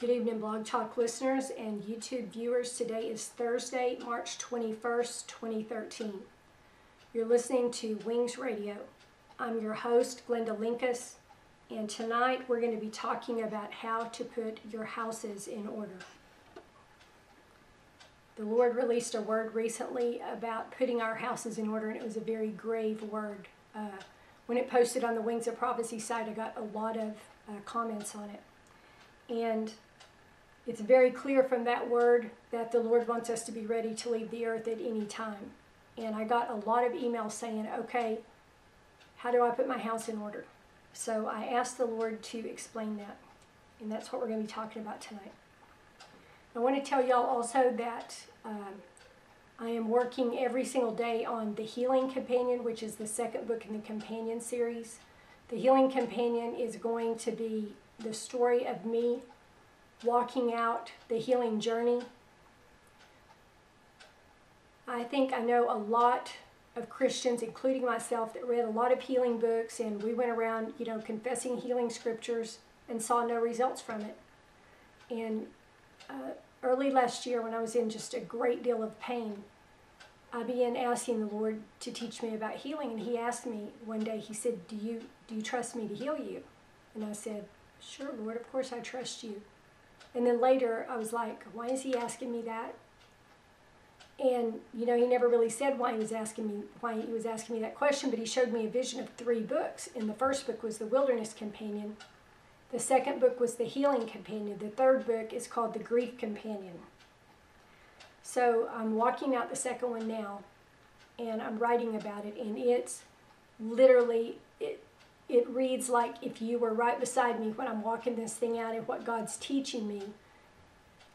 Good evening, Blog Talk listeners and YouTube viewers. Today is Thursday, March 21st, 2013. You're listening to Wings Radio. I'm your host, Glynda Lomax, and tonight we're going to be talking about how to put your houses in order. The Lord released a word recently about putting our houses in order, and it was a very grave word. Uh, when it posted on the Wings of Prophecy site, I got a lot of uh, comments on it. And it's very clear from that word that the Lord wants us to be ready to leave the earth at any time. And I got a lot of emails saying, okay, how do I put my house in order? So I asked the Lord to explain that. And that's what we're going to be talking about tonight. I want to tell y'all also that um, I am working every single day on The Healing Companion, which is the second book in the Companion series. The Healing Companion is going to be the story of me walking out the healing journey. I think I know a lot of Christians, including myself, that read a lot of healing books and we went around, you know, confessing healing scriptures and saw no results from it. And uh, early last year, when I was in just a great deal of pain, I began asking the Lord to teach me about healing. And He asked me one day, He said, "Do you do you trust me to heal you?" And I said, "Sure, Lord. Of course, I trust you." And then later, I was like, "Why is He asking me that?" And you know, he never really said why he was asking me why he was asking me that question, but he showed me a vision of three books. And the first book was the Wilderness Companion. The second book was the Healing Companion. The third book is called the Grief Companion. So I'm walking out the second one now, and I'm writing about it, and it's literally it. Reads like if you were right beside me when I'm walking this thing out and what God's teaching me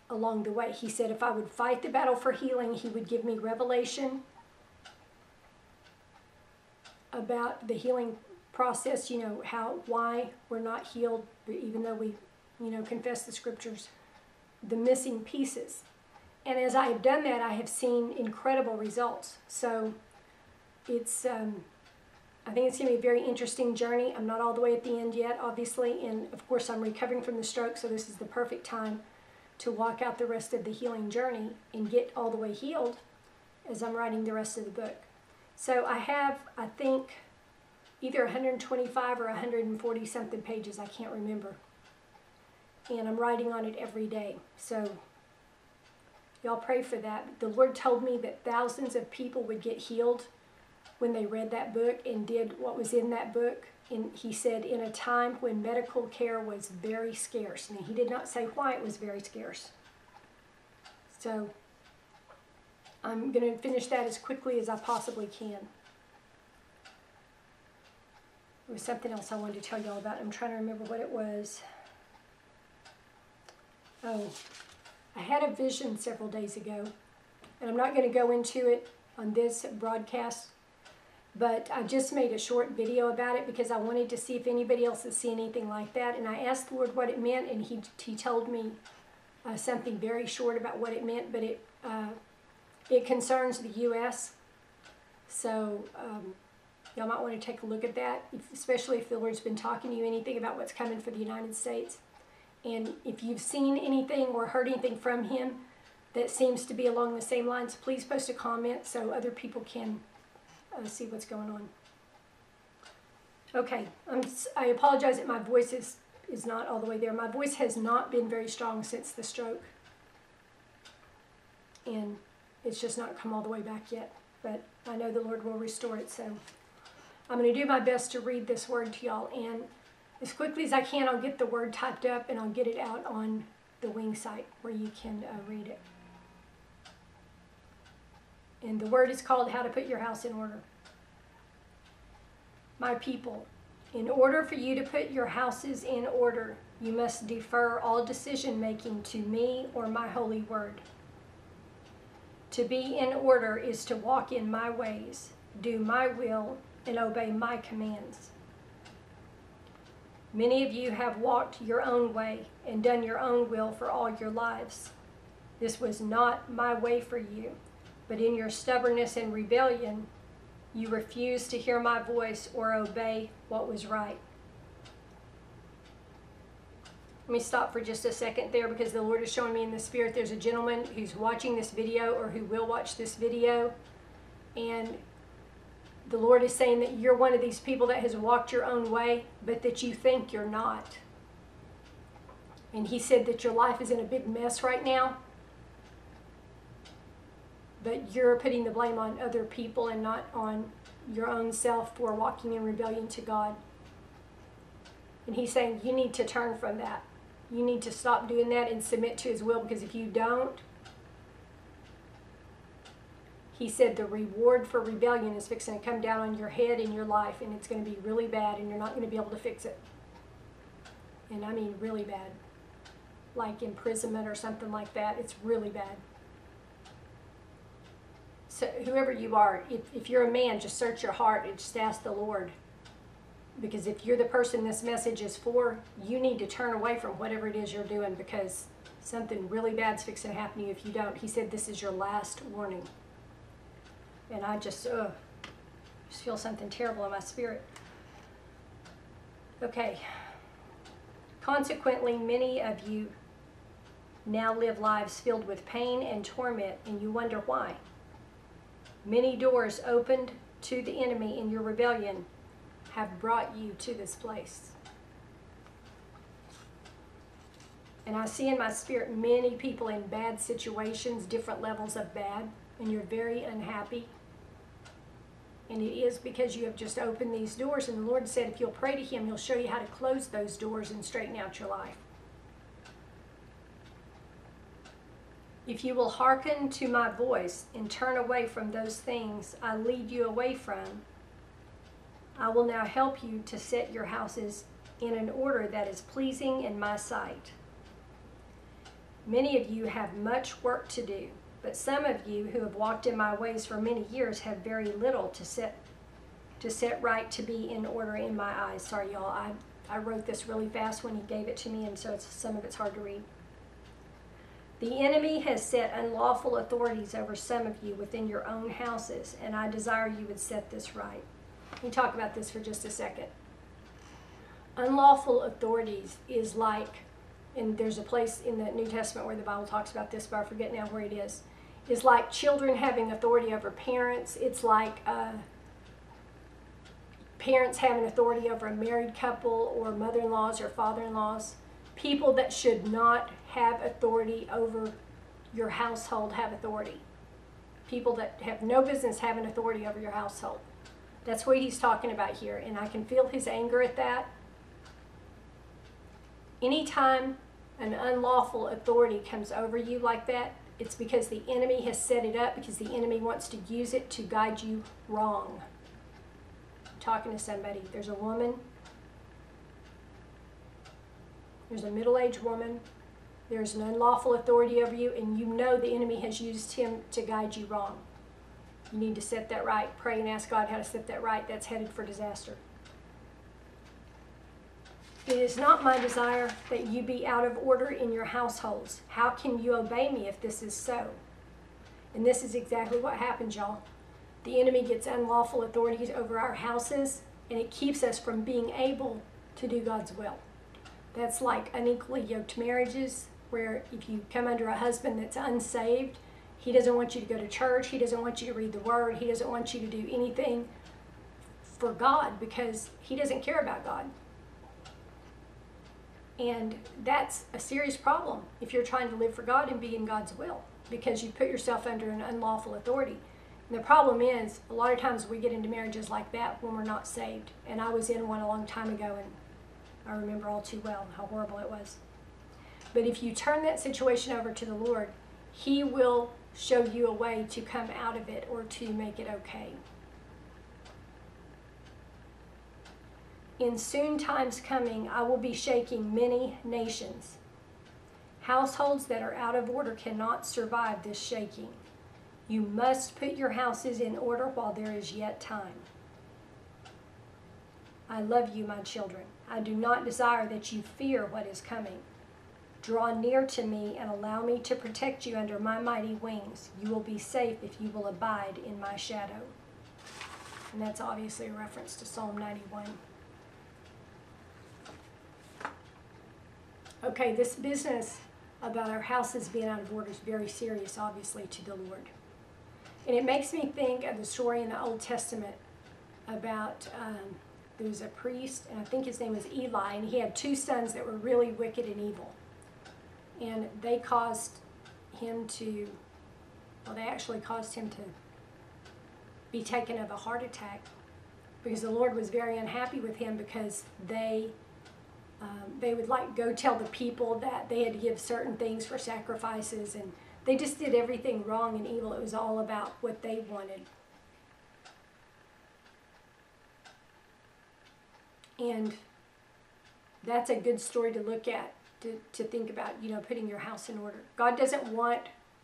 along the way. He said if I would fight the battle for healing, He would give me revelation about the healing process, you know, how, why we're not healed, even though we, you know, confess the scriptures, the missing pieces. And as I have done that, I have seen incredible results. So it's, um, I think it's going to be a very interesting journey. I'm not all the way at the end yet, obviously, and of course, I'm recovering from the stroke, so this is the perfect time to walk out the rest of the healing journey and get all the way healed as I'm writing the rest of the book. So I have, I think, either 125 or 140 something pages, I can't remember. And I'm writing on it every day. So y'all pray for that. The Lord told me that thousands of people would get healed when they read that book and did what was in that book. And he said, in a time when medical care was very scarce. And he did not say why it was very scarce. So I'm going to finish that as quickly as I possibly can. There was something else I wanted to tell y'all about. I'm trying to remember what it was. Oh, I had a vision several days ago, and I'm not going to go into it on this broadcast, but I just made a short video about it because I wanted to see if anybody else has seen anything like that. And I asked the Lord what it meant, and He, he told me uh, something very short about what it meant, but it, uh, it concerns the U.S. So, um, Y'all might want to take a look at that, especially if the Lord's been talking to you anything about what's coming for the United States. And if you've seen anything or heard anything from Him that seems to be along the same lines, please post a comment so other people can uh, see what's going on. Okay, I'm, I apologize that my voice is, is not all the way there. My voice has not been very strong since the stroke. And it's just not come all the way back yet. But I know the Lord will restore it, so I'm going to do my best to read this word to y'all, and as quickly as I can, I'll get the word typed up and I'll get it out on the wing site where you can uh, read it. And the word is called How to Put Your House in Order. My people, in order for you to put your houses in order, you must defer all decision making to me or my holy word. To be in order is to walk in my ways, do my will, and obey my commands. Many of you have walked your own way and done your own will for all your lives. This was not my way for you, but in your stubbornness and rebellion, you refused to hear my voice or obey what was right. Let me stop for just a second there because the Lord is showing me in the spirit there's a gentleman who's watching this video or who will watch this video. And the Lord is saying that you're one of these people that has walked your own way, but that you think you're not. And He said that your life is in a big mess right now, but you're putting the blame on other people and not on your own self for walking in rebellion to God. And He's saying you need to turn from that. You need to stop doing that and submit to His will because if you don't, He said the reward for rebellion is fixing to come down on your head in your life and it's going to be really bad and you're not going to be able to fix it. And I mean really bad. Like imprisonment or something like that. It's really bad. So, whoever you are, if, if you're a man, just search your heart and just ask the Lord because if you're the person this message is for, you need to turn away from whatever it is you're doing because something really bad's fixing to happen to you if you don't. He said this is your last warning. And I just, ugh, just feel something terrible in my spirit. Okay. Consequently, many of you now live lives filled with pain and torment, and you wonder why. Many doors opened to the enemy in your rebellion have brought you to this place. And I see in my spirit many people in bad situations, different levels of bad, and you're very unhappy. And it is because you have just opened these doors. And the Lord said, if you'll pray to Him, He'll show you how to close those doors and straighten out your life. If you will hearken to my voice and turn away from those things I lead you away from, I will now help you to set your houses in an order that is pleasing in my sight. Many of you have much work to do, but some of you who have walked in my ways for many years have very little to set to set right to be in order in my eyes. Sorry, y'all. I, I wrote this really fast when he gave it to me, and so some of it's hard to read. The enemy has set unlawful authorities over some of you within your own houses, and I desire you would set this right. Let me talk about this for just a second. Unlawful authorities is like, and there's a place in the New Testament where the Bible talks about this, but I forget now where it is. Is like children having authority over parents. It's like uh, parents having authority over a married couple or mother in laws or father in laws. People that should not have authority over your household have authority. People that have no business having authority over your household. That's what he's talking about here, and I can feel his anger at that. Anytime an unlawful authority comes over you like that, it's because the enemy has set it up because the enemy wants to use it to guide you wrong. I'm talking to somebody. There's a woman, there's a middle aged woman, there's an unlawful authority over you, and you know the enemy has used him to guide you wrong. You need to set that right. Pray and ask God how to set that right. That's headed for disaster. It is not my desire that you be out of order in your households. How can you obey me if this is so? And this is exactly what happens, y'all. The enemy gets unlawful authorities over our houses, and it keeps us from being able to do God's will. That's like unequally yoked marriages, where if you come under a husband that's unsaved, he doesn't want you to go to church, he doesn't want you to read the word, he doesn't want you to do anything for God because he doesn't care about God. And that's a serious problem if you're trying to live for God and be in God's will because you put yourself under an unlawful authority. And the problem is, a lot of times we get into marriages like that when we're not saved. And I was in one a long time ago, and I remember all too well how horrible it was. But if you turn that situation over to the Lord, He will show you a way to come out of it or to make it okay. In soon times coming, I will be shaking many nations. Households that are out of order cannot survive this shaking. You must put your houses in order while there is yet time. I love you, my children. I do not desire that you fear what is coming. Draw near to me and allow me to protect you under my mighty wings. You will be safe if you will abide in my shadow. And that's obviously a reference to Psalm 91. Okay, this business about our houses being out of order is very serious, obviously, to the Lord. And it makes me think of the story in the Old Testament about um, there was a priest, and I think his name was Eli, and he had two sons that were really wicked and evil. And they caused him to, well, they actually caused him to be taken of a heart attack because the Lord was very unhappy with him because they um, they would like go tell the people that they had to give certain things for sacrifices and they just did everything wrong and evil. It was all about what they wanted. And that's a good story to look at, to, to think about, you know, putting your house in order. God doesn't want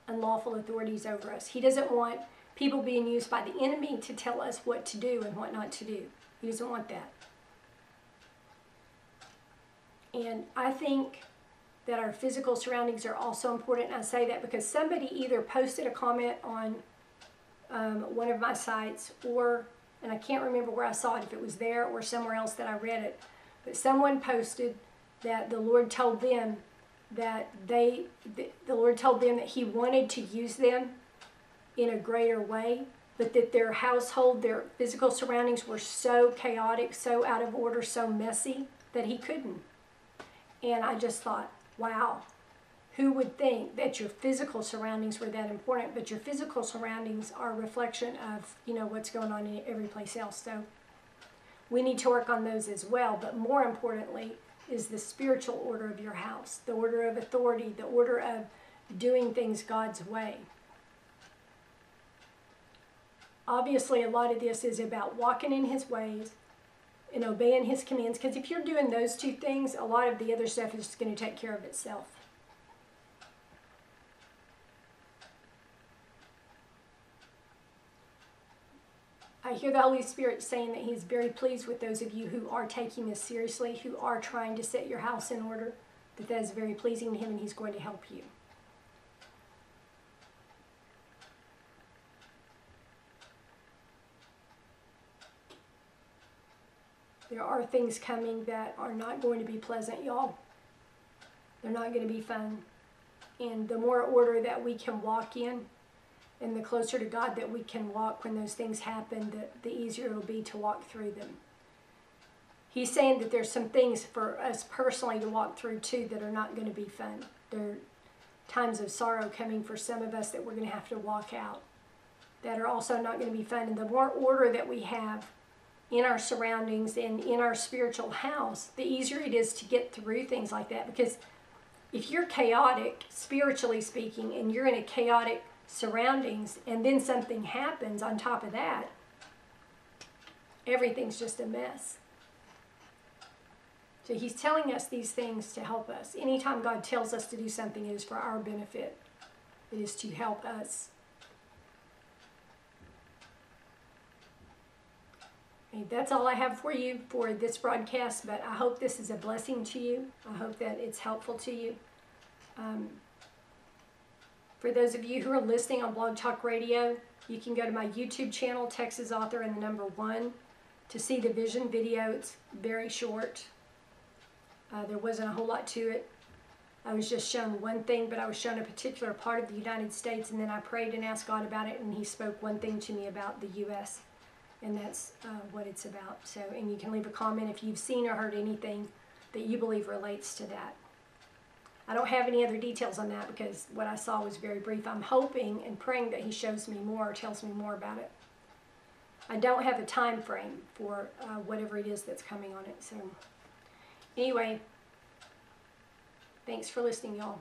unlawful authorities over us. He doesn't want people being used by the enemy to tell us what to do and what not to do. He doesn't want that. And I think that our physical surroundings are also important. I say that because somebody either posted a comment on um, one of my sites or, and I can't remember where I saw it, if it was there or somewhere else that I read it, but someone posted that the Lord told them that they, the Lord told them that He wanted to use them in a greater way, but that their household, their physical surroundings were so chaotic, so out of order, so messy that He couldn't. And I just thought, wow, who would think that your physical surroundings were that important? But your physical surroundings are a reflection of, you know, what's going on in every place else. So we need to work on those as well. But more importantly, is the spiritual order of your house, the order of authority, the order of doing things God's way. Obviously, a lot of this is about walking in His ways, and obeying his commands. Because if you're doing those two things, a lot of the other stuff is going to take care of itself. I hear the Holy Spirit saying that He's very pleased with those of you who are taking this seriously, who are trying to set your house in order, that that is very pleasing to Him and He's going to help you. There are things coming that are not going to be pleasant, y'all. They're not going to be fun. And the more order that we can walk in, and the closer to God that we can walk when those things happen, the, the easier it'll be to walk through them. He's saying that there's some things for us personally to walk through too that are not going to be fun. There are times of sorrow coming for some of us that we're going to have to walk out that are also not going to be fun. And the more order that we have, in our surroundings and in our spiritual house, the easier it is to get through things like that. Because if you're chaotic, spiritually speaking, and you're in a chaotic surroundings, and then something happens on top of that, everything's just a mess. So he's telling us these things to help us. Anytime God tells us to do something, it is for our benefit. It is to help us that's all I have for you for this broadcast, but I hope this is a blessing to you. I hope that it's helpful to you. Um, for those of you who are listening on Blog Talk Radio, you can go to my YouTube channel, Texas Author and the number one, to see the vision video. It's very short. Uh, there wasn't a whole lot to it. I was just shown one thing, but I was shown a particular part of the United States, and then I prayed and asked God about it, and He spoke one thing to me about the U.S and that's uh, what it's about. So, and you can leave a comment if you've seen or heard anything that you believe relates to that. I don't have any other details on that because what I saw was very brief. I'm hoping and praying that he shows me more or tells me more about it. I don't have a time frame for uh, whatever it is that's coming on it. So, anyway, thanks for listening, y'all.